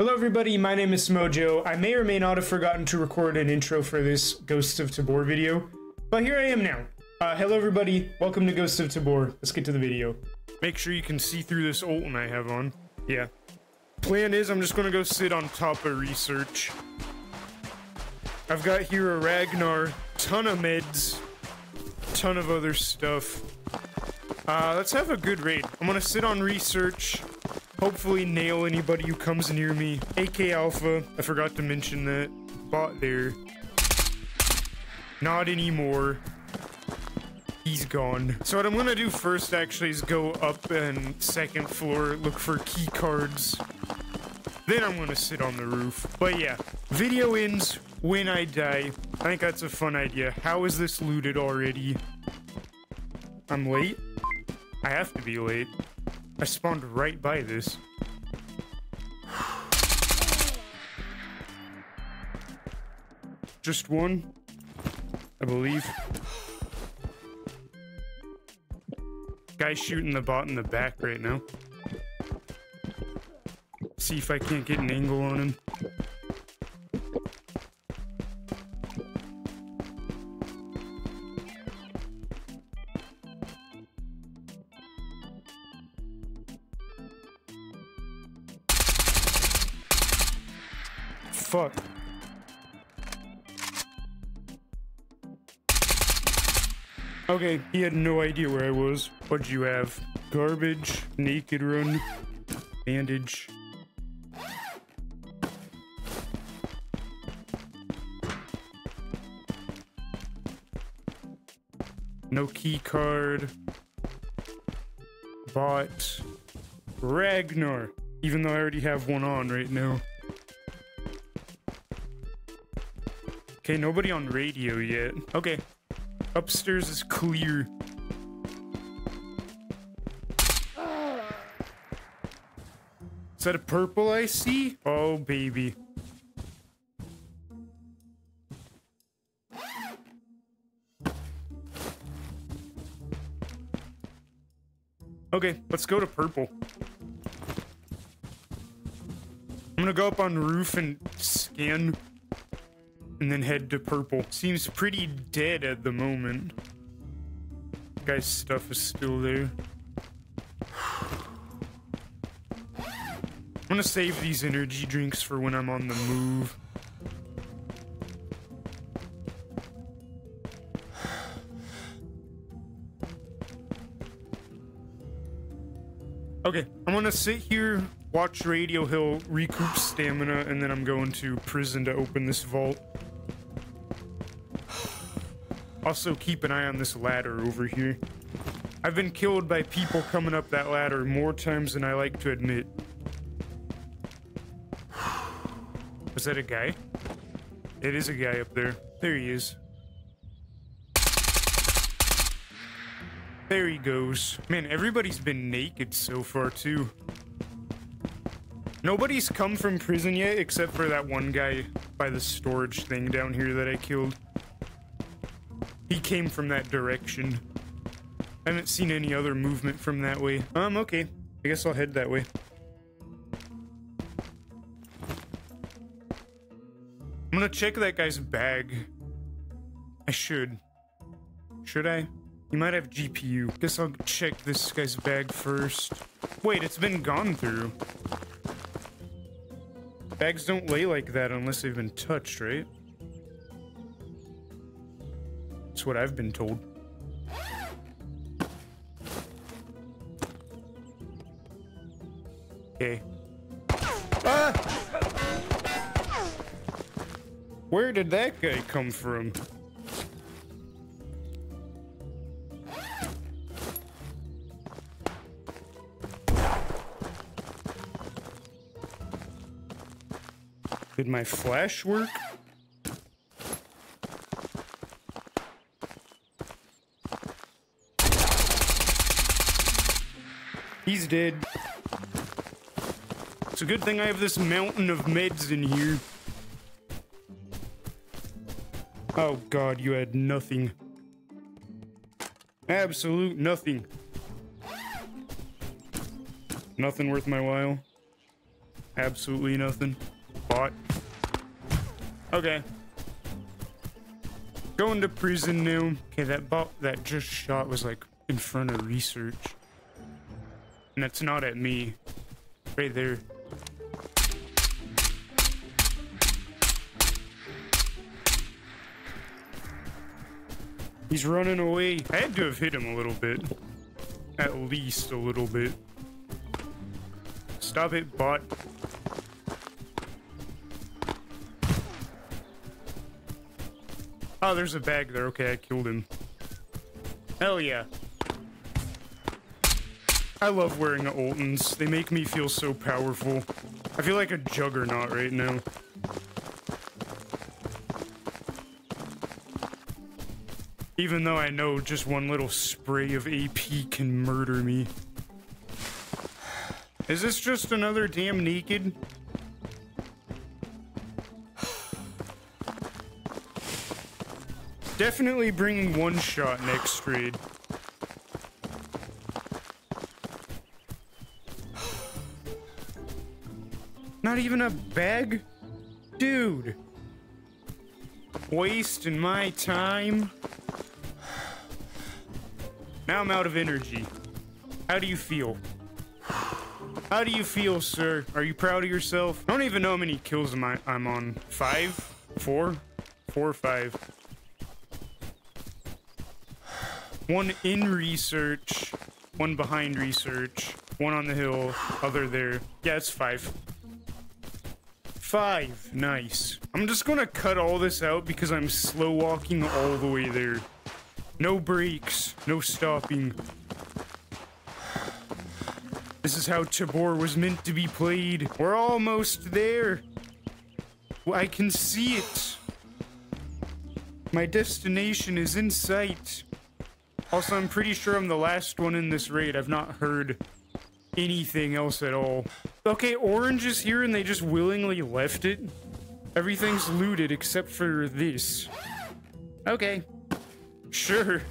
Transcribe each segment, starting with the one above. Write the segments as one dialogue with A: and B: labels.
A: Hello, everybody. My name is SmoeJoe. I may or may not have forgotten to record an intro for this Ghosts of Tabor video, but here I am now. Uh, hello, everybody. Welcome to Ghosts of Tabor. Let's get to the video. Make sure you can see through this Olton I have on. Yeah. Plan is I'm just gonna go sit on top of research. I've got here a Ragnar, ton of meds, ton of other stuff. Uh, let's have a good raid. I'm gonna sit on research, hopefully nail anybody who comes near me. AK Alpha, I forgot to mention that. Bot there. Not anymore. He's gone. So what I'm gonna do first actually is go up and second floor, look for key cards. Then I'm gonna sit on the roof. But yeah, video ends when I die. I think that's a fun idea. How is this looted already? I'm late? I have to be late. I spawned right by this. Just one, I believe. Guy shooting the bot in the back right now. See if I can't get an angle on him. Fuck. Okay, he had no idea where I was. What'd you have? Garbage, naked run, bandage. No key card. Bot. Ragnar. Even though I already have one on right now. Okay, nobody on radio yet. Okay. Upstairs is clear. Is that a purple I see? Oh, baby. Okay, let's go to purple. I'm gonna go up on roof and scan and then head to purple. Seems pretty dead at the moment. Guy's stuff is still there. I'm gonna save these energy drinks for when I'm on the move. Okay, I'm gonna sit here, watch Radio Hill, recoup stamina, and then I'm going to prison to open this vault. Also, keep an eye on this ladder over here. I've been killed by people coming up that ladder more times than I like to admit. Was that a guy? It is a guy up there. There he is. There he goes. Man, everybody's been naked so far, too. Nobody's come from prison yet, except for that one guy by the storage thing down here that I killed. He came from that direction. I haven't seen any other movement from that way. Um, okay. I guess I'll head that way. I'm gonna check that guy's bag. I should. Should I? He might have GPU. Guess I'll check this guy's bag first. Wait, it's been gone through. Bags don't lay like that unless they've been touched, right? That's what I've been told. Okay. Ah! Where did that guy come from? Did my flash work? He's dead. It's a good thing I have this mountain of meds in here. Oh god, you had nothing. Absolute nothing. Nothing worth my while. Absolutely nothing. Bot. Okay. Going to prison now. Okay, that bot that just shot was like in front of research. And that's not at me. Right there. He's running away. I had to have hit him a little bit. At least a little bit. Stop it, bot. Oh, there's a bag there. Okay, I killed him. Hell yeah. I love wearing the Ultons. They make me feel so powerful. I feel like a juggernaut right now. Even though I know just one little spray of AP can murder me. Is this just another damn naked? Definitely bringing one shot next raid. Not even a bag? Dude. Wasting my time. Now I'm out of energy. How do you feel? How do you feel, sir? Are you proud of yourself? I don't even know how many kills am I, I'm on. Five? Four? Four or five. One in research, one behind research, one on the hill, other there. Yeah, it's five. Five. Nice. I'm just gonna cut all this out because I'm slow walking all the way there. No breaks. no stopping. This is how Tabor was meant to be played. We're almost there. I can see it. My destination is in sight. Also, I'm pretty sure I'm the last one in this raid. I've not heard anything else at all. Okay, Orange is here and they just willingly left it. Everything's looted except for this. Okay. Sure.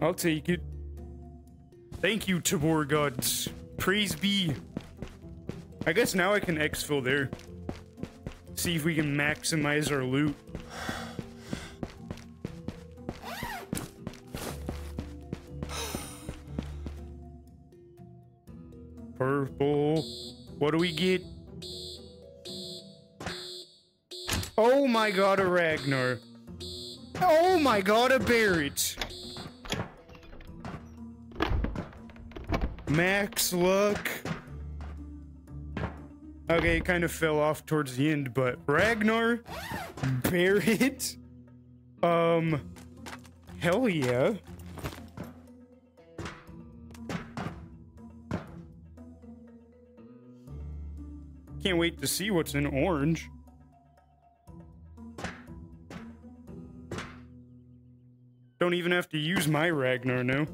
A: I'll take it. Thank you, Tabor gods. Praise be. I guess now I can exfil there. See if we can maximize our loot. Purple. What do we get? Oh my god, a Ragnar. Oh my god, a Barrett. Max luck. Okay, it kind of fell off towards the end, but Ragnar, Barrett, um, hell yeah. Can't wait to see what's in orange. Don't even have to use my Ragnar now.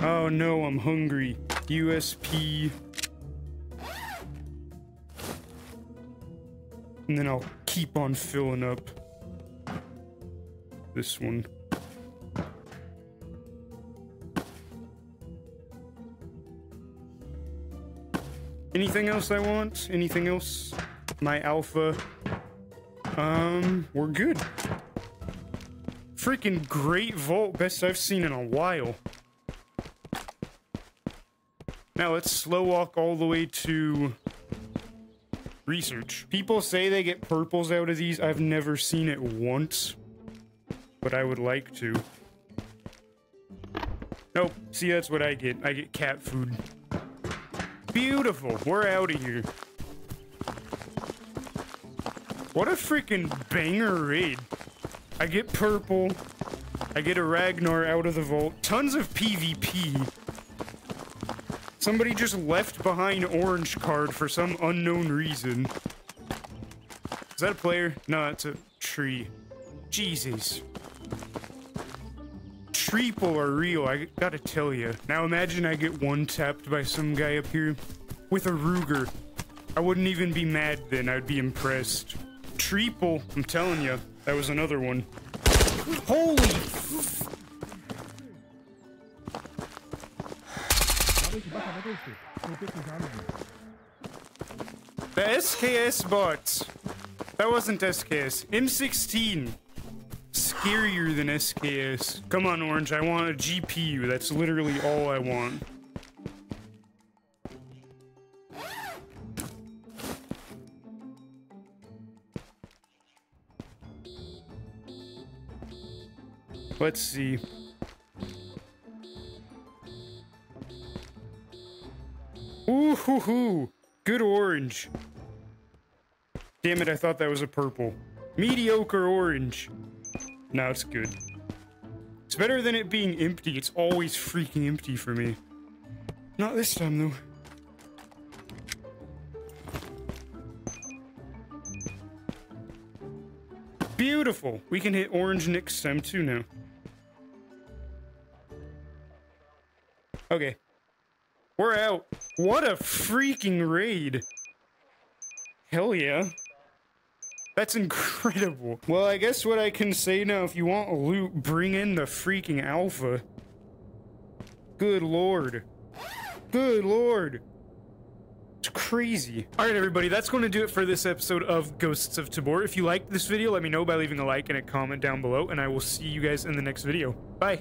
A: Oh no, I'm hungry. USP. And then I'll keep on filling up this one. Anything else I want? Anything else? my alpha. Um, we're good. Freaking great vault, best I've seen in a while. Now let's slow walk all the way to research. People say they get purples out of these. I've never seen it once, but I would like to. Nope, see that's what I get. I get cat food. Beautiful, we're out of here. What a freaking banger raid. I get purple. I get a Ragnar out of the vault. Tons of PvP. Somebody just left behind orange card for some unknown reason. Is that a player? No, it's a tree. Jesus. Triple are real, I gotta tell you. Now imagine I get one tapped by some guy up here with a Ruger. I wouldn't even be mad then, I'd be impressed. Triple. I'm telling you, that was another one. Holy! The SKS bots. That wasn't SKS. M16. Scarier than SKS. Come on, Orange. I want a GPU. That's literally all I want. Let's see. Ooh, hoo, hoo. good orange. Damn it, I thought that was a purple. Mediocre orange. Now it's good. It's better than it being empty. It's always freaking empty for me. Not this time, though. Beautiful. We can hit orange next time, too, now. Okay. We're out. What a freaking raid. Hell yeah. That's incredible. Well, I guess what I can say now, if you want loot, bring in the freaking alpha. Good lord. Good lord. It's crazy. All right, everybody, that's going to do it for this episode of Ghosts of Tabor. If you liked this video, let me know by leaving a like and a comment down below, and I will see you guys in the next video. Bye.